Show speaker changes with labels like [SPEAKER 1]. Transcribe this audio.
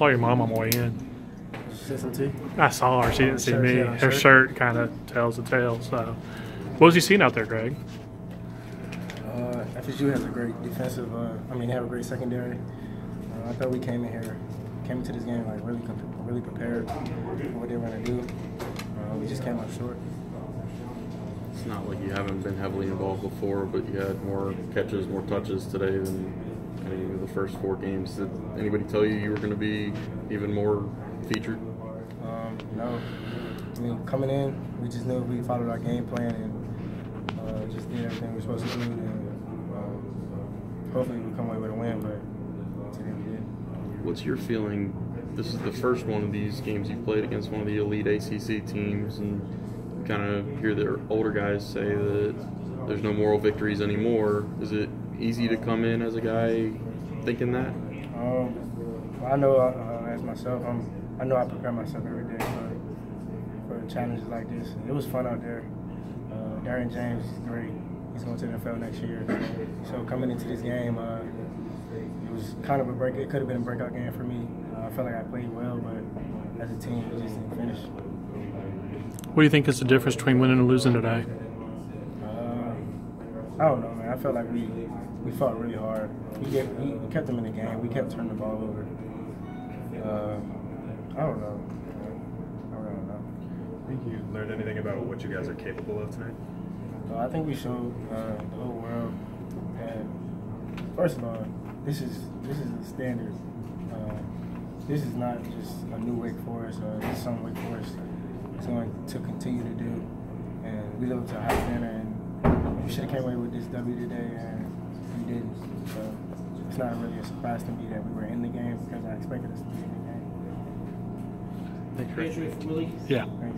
[SPEAKER 1] saw your mom on the way in.
[SPEAKER 2] Consistency.
[SPEAKER 1] I saw her. She didn't see
[SPEAKER 2] Shirt,
[SPEAKER 1] me.
[SPEAKER 2] she had on a
[SPEAKER 1] Her
[SPEAKER 2] shirt?
[SPEAKER 1] shirt kind of tells the tale. So, what was you seeing out there, Greg?
[SPEAKER 2] Uh, FSU has a great defensive. Uh, I mean, they have a great secondary. Uh, I thought we came in here, came into this game like really, really prepared for what they were going to do. Uh, we just came up short.
[SPEAKER 3] It's not like you haven't been heavily involved before, but you had more catches, more touches today than any of the first four games. Did anybody tell you you were going to be even more featured?
[SPEAKER 2] Um, no, I mean, coming in, we just knew we followed our game plan and uh, just did everything we were supposed to do. And um, hopefully, we come away with a win. But today we did.
[SPEAKER 3] What's your feeling? This is the first one of these games you've played against one of the elite ACC teams, and kind of hear the older guys say that there's no moral victories anymore. Is it easy to come in as a guy thinking that?
[SPEAKER 2] Um, I know uh, as myself, I'm, I know I prepare myself every day for, for challenges like this. It was fun out there. Uh, Derwin James is great. He's going to the NFL next year. So coming into this game, uh, it was kind of a break. It could have been a breakout game for me. Uh, I felt like I played well, but as a team, we just didn't finish.
[SPEAKER 1] What do you think is the difference between winning and losing today?
[SPEAKER 2] I don't know, man. I felt like we we fought really hard. We, get, we kept them in the game. We kept turning the ball over. Uh, I don't know. I don't know.
[SPEAKER 4] Think you learned anything about what you guys are capable of tonight?
[SPEAKER 2] Uh, I think we showed uh, the whole world that first of all, this is this is the standard. Uh, this is not just a new Wake Forest. This is something Wake Forest is going to continue to do, and we live up to a high standard. And we should have came away with this W today, and we didn't. So it's not really a surprise to me that we were in the game because I expected us to be in the game.
[SPEAKER 1] Thank you.
[SPEAKER 5] Graduate Willie.
[SPEAKER 1] Yeah.
[SPEAKER 2] Thank you.